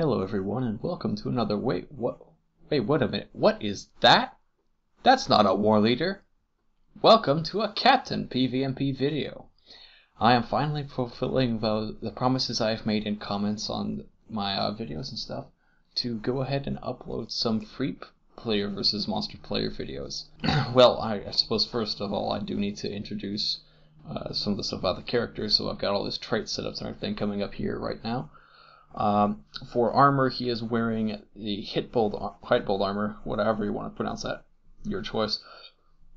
Hello everyone and welcome to another wait what wait what a minute what is that? That's not a war leader. Welcome to a Captain PvMP video. I am finally fulfilling the, the promises I have made in comments on my uh, videos and stuff to go ahead and upload some free player versus monster player videos. well, I, I, suppose first of all I do need to introduce uh, some of the stuff about the characters, so I've got all his trait setups and everything coming up here right now. Um, for armor, he is wearing the Hytbold, Hytbold armor, whatever you want to pronounce that, your choice.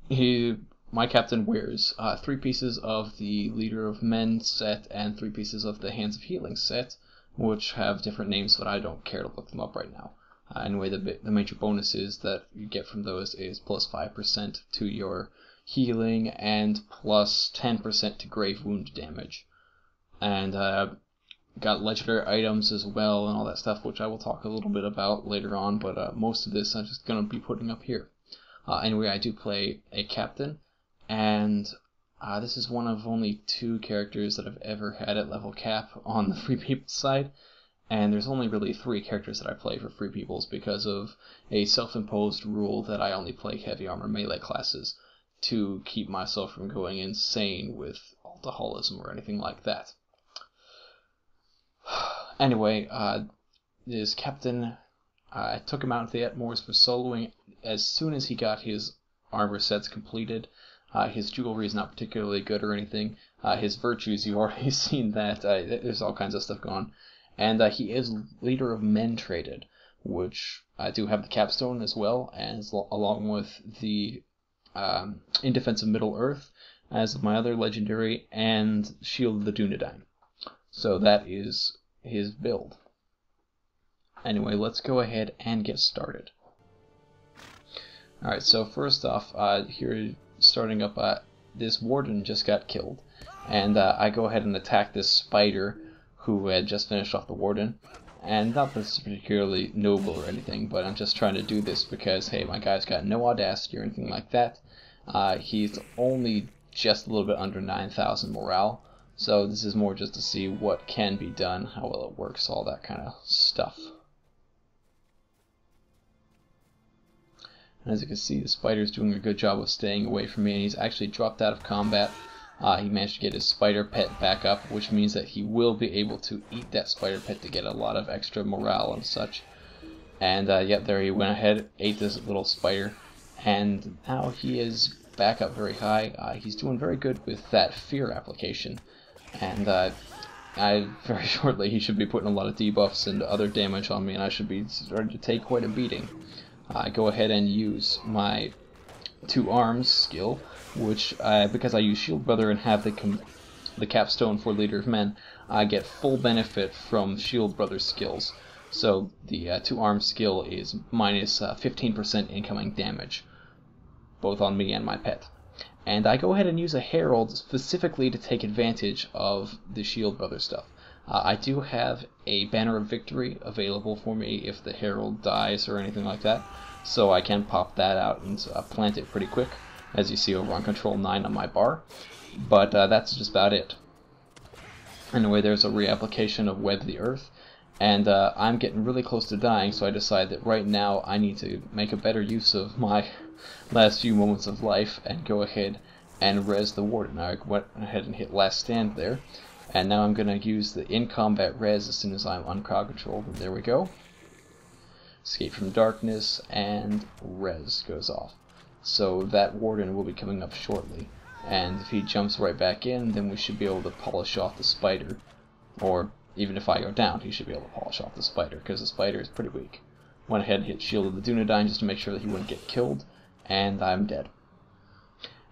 He, my captain, wears uh, three pieces of the Leader of Men set and three pieces of the Hands of Healing set, which have different names, but I don't care to look them up right now. Uh, anyway, the, the major bonuses that you get from those is plus 5% to your healing and plus 10% to grave wound damage. And uh, got legendary items as well and all that stuff, which I will talk a little bit about later on, but uh, most of this I'm just going to be putting up here. Uh, anyway, I do play a captain, and uh, this is one of only two characters that I've ever had at level cap on the Free People side, and there's only really three characters that I play for Free Peoples because of a self-imposed rule that I only play heavy armor melee classes to keep myself from going insane with alcoholism or anything like that. Anyway, uh, this captain, I took him out to the Ettenmoors for soloing as soon as he got his armor sets completed. Uh, his jewelry is not particularly good or anything. Uh, his virtues, you've already seen that. Uh, there's all kinds of stuff going. And uh, he is leader of men traded, which I do have the capstone as well, as along with the um, in defense of Middle Earth as my other legendary and Shield of the Dunedain. So that is his build. Anyway, let's go ahead and get started. Alright, so first off, uh, here starting up, uh, this warden just got killed. And uh, I go ahead and attack this spider who had just finished off the warden. And not that is particularly noble or anything, but I'm just trying to do this because, hey, my guy's got no audacity or anything like that. Uh, he's only just a little bit under 9,000 morale, so this is more just to see what can be done, how well it works, all that kind of stuff. And as you can see, the spider's doing a good job of staying away from me, and he's actually dropped out of combat. Uh, he managed to get his spider pet back up, which means that he will be able to eat that spider pet to get a lot of extra morale and such. And uh, yet there he went ahead, ate this little spider, and now he is back up very high. Uh, he's doing very good with that fear application and uh, I very shortly he should be putting a lot of debuffs and other damage on me, and I should be starting to take quite a beating. I go ahead and use my To Arms skill, which because I use Shield Brother and have the the capstone for Leader of Men, I get full benefit from Shield Brother skills. So the uh, To Arms skill is minus 15% uh, incoming damage, both on me and my pet and I go ahead and use a Herald specifically to take advantage of the Shield Brother stuff. Uh, I do have a Banner of Victory available for me if the Herald dies or anything like that, so I can pop that out and uh, plant it pretty quick, as you see over on Control 9 on my bar. But uh, that's just about it. Anyway, there's a reapplication of Web the Earth, and uh, I'm getting really close to dying, so I decide that right now I need to make a better use of my last few moments of life and go ahead and res the warden. I went ahead and hit last stand there, and now I'm going to use the in-combat res as soon as I'm on crowd control. There we go. Escape from darkness, and res goes off. So that warden will be coming up shortly. And if he jumps right back in, then we should be able to polish off the spider. Or even if I go down, he should be able to polish off the spider, because the spider is pretty weak. Went ahead and hit Shield of the Dunedain just to make sure that he wouldn't get killed, and I'm dead.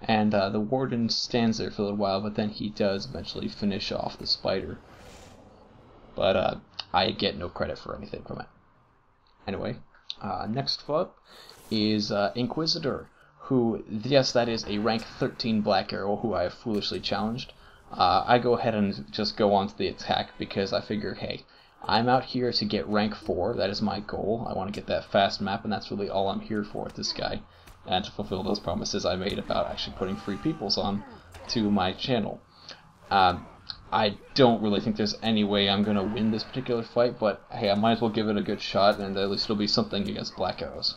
And uh, the warden stands there for a little while, but then he does eventually finish off the spider. But uh, I get no credit for anything from it. Anyway, uh, next up is uh, Inquisitor, who, yes, that is a rank 13 Black Arrow who I have foolishly challenged. Uh, I go ahead and just go on to the attack because I figure, hey, I'm out here to get rank 4. That is my goal. I want to get that fast map, and that's really all I'm here for with this guy. And to fulfill those promises I made about actually putting free peoples on to my channel. Um, I don't really think there's any way I'm going to win this particular fight, but hey, I might as well give it a good shot, and at least it'll be something against Black Arrows.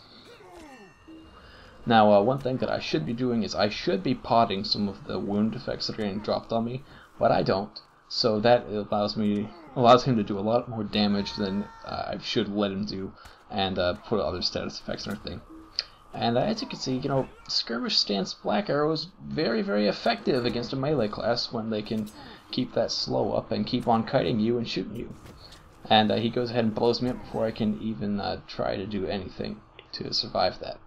Now, uh, one thing that I should be doing is I should be potting some of the wound effects that are getting dropped on me, but I don't. So that allows me allows him to do a lot more damage than uh, I should let him do, and uh, put other status effects and everything. And uh, as you can see, you know, Skirmish Stance Black Arrow is very, very effective against a melee class when they can keep that slow up and keep on kiting you and shooting you. And uh, he goes ahead and blows me up before I can even uh, try to do anything to survive that.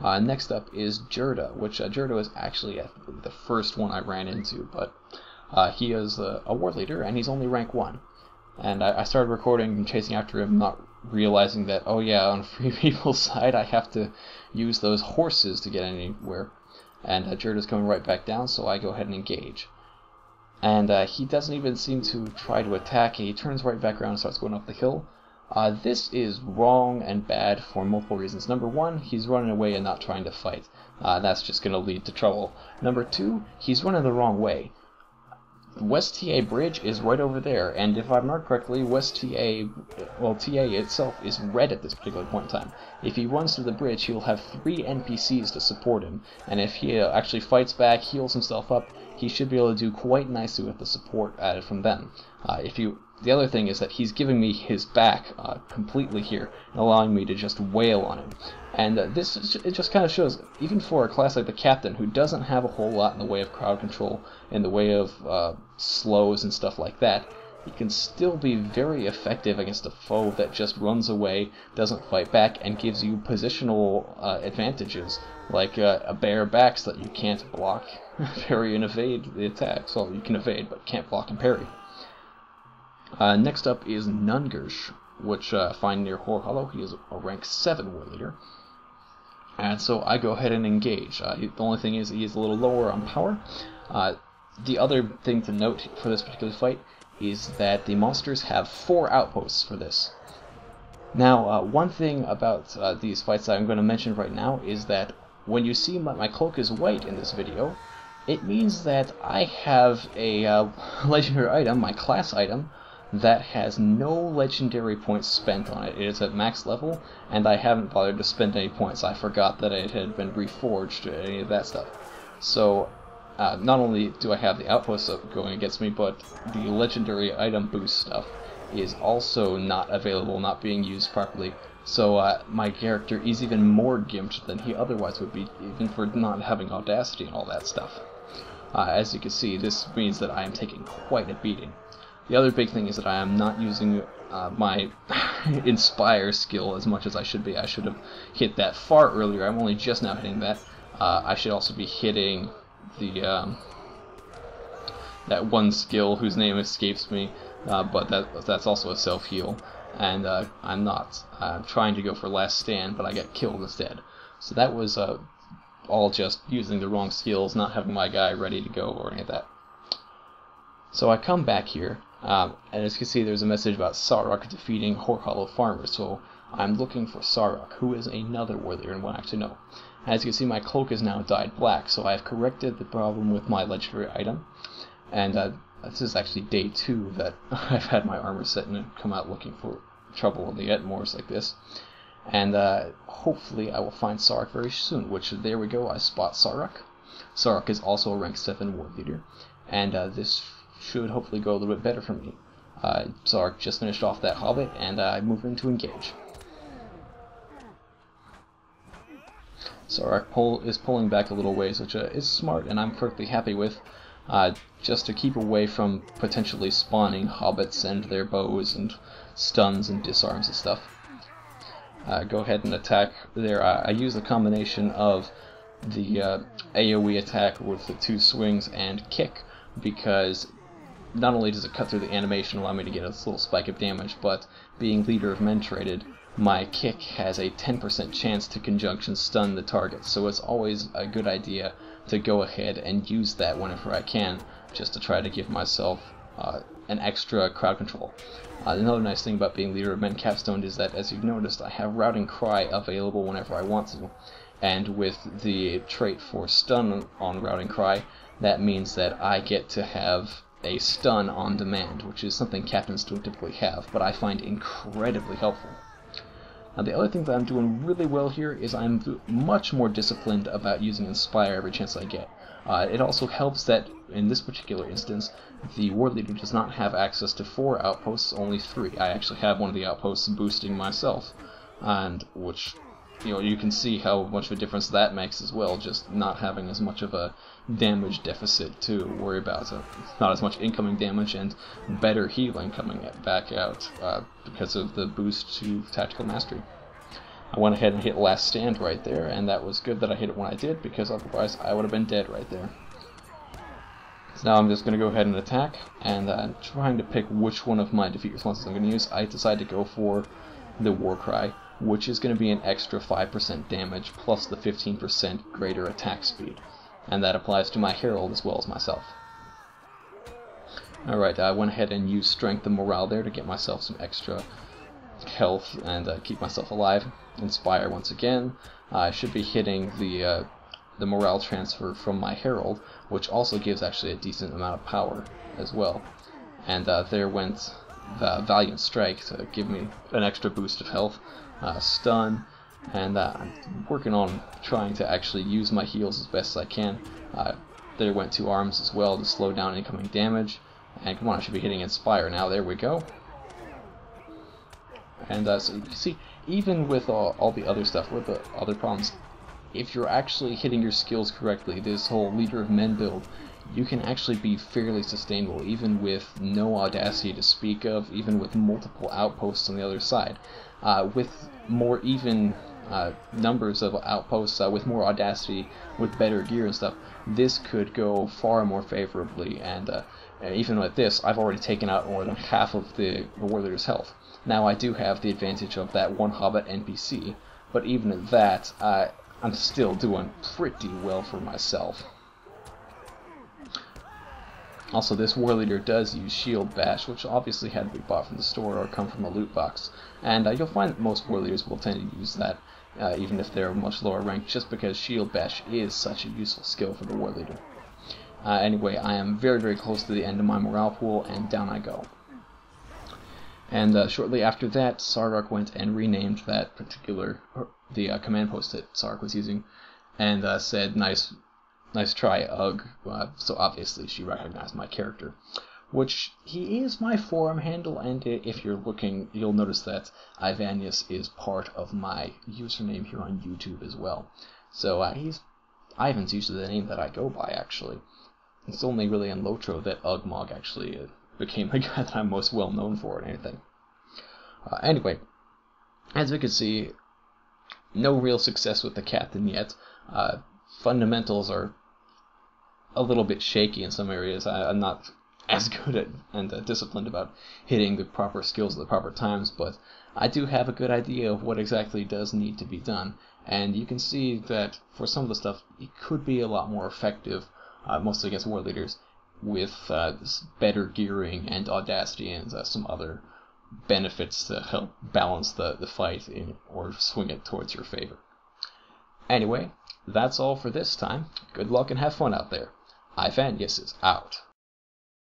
Uh, next up is Jerda, which uh, Jerda was actually the first one I ran into, but uh, he is a, war leader and he's only rank 1. And I, I, started recording and chasing after him, not realizing that, oh yeah, on Free People's side I have to use those horses to get anywhere. And uh, is coming right back down, so I go ahead and engage. And uh, he doesn't even seem to try to attack, he turns right back around and starts going up the hill. Uh, this is wrong and bad for multiple reasons. Number one, he's running away and not trying to fight. Uh, that's just going to lead to trouble. Number two, he's running the wrong way. West TA Bridge is right over there, and if I remember correctly, West TA, well, TA itself is red at this particular point in time. If he runs to the bridge, he'll have three NPCs to support him, and if he uh, actually fights back, heals himself up, he should be able to do quite nicely with the support added from them. Uh, if you the other thing is that he's giving me his back uh, completely here, allowing me to just wail on him. And uh, this is, it just kind of shows, even for a class like the Captain, who doesn't have a whole lot in the way of crowd control, in the way of uh, slows and stuff like that, he can still be very effective against a foe that just runs away, doesn't fight back, and gives you positional uh, advantages, like uh, a bare back so that you can't block, parry, and evade the attacks. Well, you can evade, but can't block and parry. Uh, next up is Nungursh, which uh, I find near Hoar Hollow. He is a rank 7 war leader. And so I go ahead and engage. Uh, the only thing is he is a little lower on power. Uh, the other thing to note for this particular fight is that the monsters have four outposts for this. Now, uh, one thing about uh, these fights that I'm going to mention right now is that when you see my, my cloak is white in this video, it means that I have a uh, legendary item, my class item, that has no legendary points spent on it. It is at max level, and I haven't bothered to spend any points. I forgot that it had been reforged or any of that stuff. So, uh, not only do I have the outpost going against me, but the legendary item boost stuff is also not available, not being used properly. So uh, my character is even more gimped than he otherwise would be, even for not having audacity and all that stuff. Uh, as you can see, this means that I am taking quite a beating. The other big thing is that I am not using uh, my Inspire skill as much as I should be. I should have hit that far earlier. I'm only just now hitting that. Uh, I should also be hitting the um, that one skill whose name escapes me, uh, but that that's also a self heal, and uh, I'm not. I'm trying to go for last stand, but I get killed instead. So that was uh, all just using the wrong skills, not having my guy ready to go or any of that. So I come back here, um, and as you can see, there's a message about Sarok defeating Hoar Hollow Farmer. So I'm looking for Sarok, who is another warrior and one actually know. As you can see, my cloak is now dyed black, so I have corrected the problem with my legendary item. And uh, this is actually day two that I've had my armor set and come out looking for trouble when the get mores like this. And uh, hopefully I will find Sarok very soon, which there we go, I spot Sarok. Sarok is also a rank 7 war leader. And uh, this should hopefully go a little bit better for me. Uh, just finished off that Hobbit, and I uh, move into engage. Sark pull, is pulling back a little ways, which uh, is smart, and I'm perfectly happy with, uh, just to keep away from potentially spawning hobbits and their bows and stuns and disarms and stuff. Uh, go ahead and attack there. I use the combination of the uh, AoE attack with the two swings and kick because not only does it cut through the animation, allow me to get a little spike of damage, but being leader of men traded, my kick has a 10% chance to conjunction stun the target, so it's always a good idea to go ahead and use that whenever I can, just to try to give myself uh, an extra crowd control. Uh, another nice thing about being leader of men capstoned is that, as you've noticed, I have routing cry available whenever I want to, and with the trait for stun on routing cry, that means that I get to have a stun on demand, which is something captains don't typically have, but I find incredibly helpful. Now the other thing that I'm doing really well here is I'm much more disciplined about using Inspire every chance I get. Uh, it also helps that in this particular instance, the War Leader does not have access to four outposts, only three. I actually have one of the outposts boosting myself, and which you know you can see how much of a difference that makes as well. Just not having as much of a damage deficit to worry about. So not as much incoming damage and better healing coming back out uh, because of the boost to tactical mastery. I went ahead and hit last stand right there, and that was good that I hit it when I did because otherwise I would have been dead right there. So now I'm just going to go ahead and attack, and I'm trying to pick which one of my defeat responses I'm going to use. I decided to go for the War Cry, which is going to be an extra 5% damage plus the 15% greater attack speed. And that applies to my Herald as well as myself. Alright, I went ahead and used Strength and Morale there to get myself some extra health and uh, keep myself alive. Inspire once again. I should be hitting the uh, the morale transfer from my Herald, which also gives actually a decent amount of power as well. And uh, there went Valiant Strike to give me an extra boost of health, uh, stun, and uh, I'm working on trying to actually use my heals as best as I can. Uh, there went To Arms as well to slow down incoming damage. And come on, I should be hitting Inspire now. There we go. And uh, so you see, even with all, all the other stuff, with the other problems, if you're actually hitting your skills correctly, this whole Leader of Men build, you can actually be fairly sustainable, even with no audacity to speak of, even with multiple outposts on the other side. Uh, with more even uh, numbers of outposts, uh, with more audacity, with better gear and stuff, this could go far more favorably. And uh, even with this, I've already taken out more than half of the Warleader's health. Now I do have the advantage of that one Hobbit NPC, but even at that, I'm still doing pretty well for myself. Also, this war leader does use Shield Bash, which obviously had to be bought from the store or come from a loot box. And uh, you'll find that most war leaders will tend to use that, uh, even if they're much lower ranked, just because Shield Bash is such a useful skill for the war leader. Uh, anyway, I am very, very close to the end of my morale pool, and down I go. And uh, shortly after that, Sardark went and renamed that particular the uh, command post that Sark was using, and uh, said, "Nice, nice try, Ugh." Uh, so obviously she recognized my character, which he is my forum handle, and if you're looking, you'll notice that Ivaneus is part of my username here on YouTube as well. So uh, he's Ivan's usually the name that I go by, actually. It's only really in Lotro that Ugmog actually uh, became the guy that I'm most well known for and anything. Uh, anyway, as we can see, no real success with the captain yet. Uh, fundamentals are a little bit shaky in some areas. I, am not as good at and uh, disciplined about hitting the proper skills at the proper times, but I do have a good idea of what exactly does need to be done. And you can see that for some of the stuff, it could be a lot more effective, uh, mostly against war leaders, with uh, better gearing and audacity and uh, some other benefits to help balance the, the fight in, or swing it towards your favor. Anyway, that's all for this time. Good luck and have fun out there. Ivaneus is out.